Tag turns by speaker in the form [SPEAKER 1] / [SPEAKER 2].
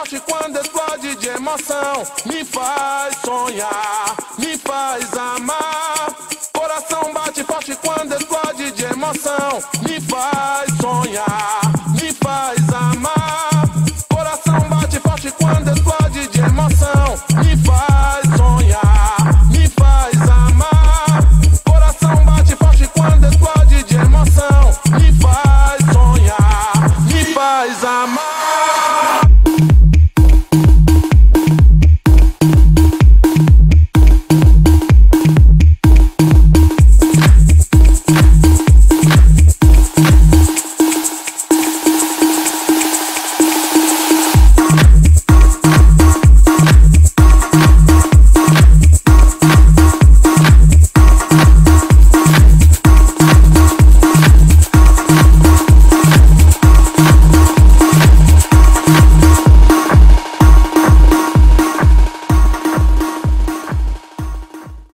[SPEAKER 1] forte quando explode de emoção. Me faz sonhar, me faz amar. Coração bate forte quando explode de emoção. Me